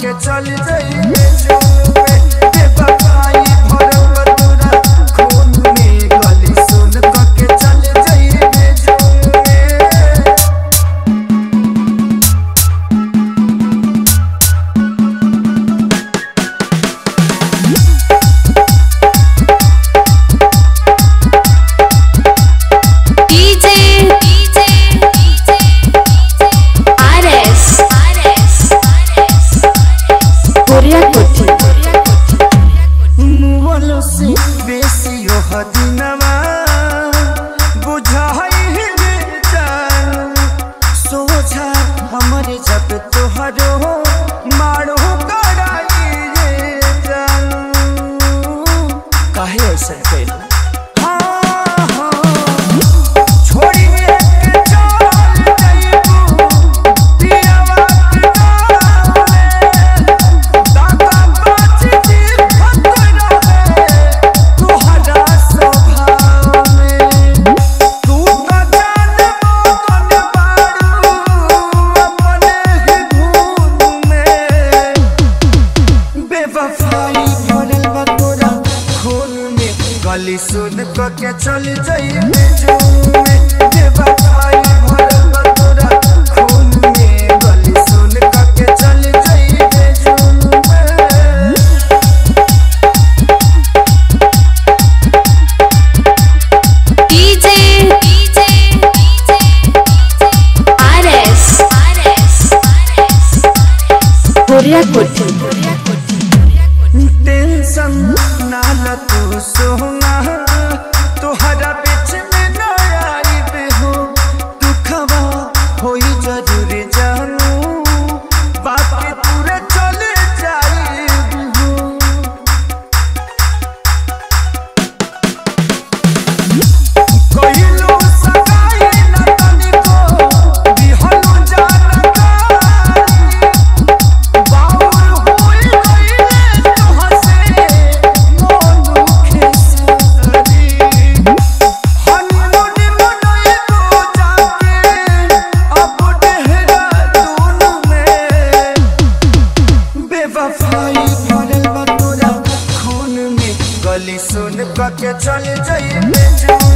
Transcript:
के चल जाइए Yeah. खाली सुन के चल जाइए। टेंशन ना तू सोना के चल जाइए